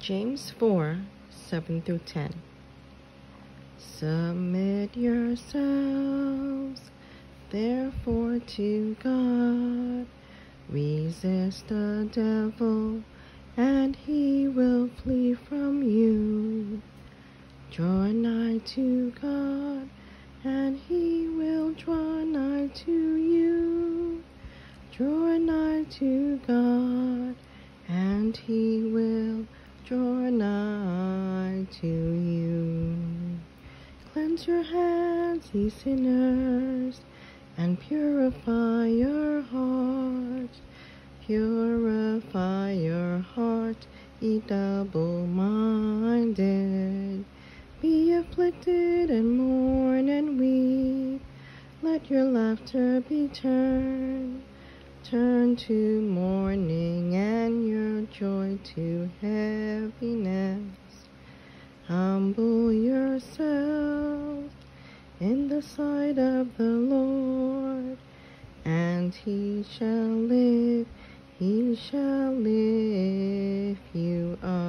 James 4 7 through 10. Submit yourselves, therefore, to God. Resist the devil, and he will flee from you. Draw nigh to God, and he will draw nigh to you. Draw nigh to God, and he will draw nigh to you. Cleanse your hands, ye sinners, and purify your hearts. Purify your heart, ye double minded. Be afflicted and mourn and weep. Let your laughter be turned turn to mourning and your joy to heaviness. Humble yourself in the sight of the Lord, and he shall live, he shall lift you up.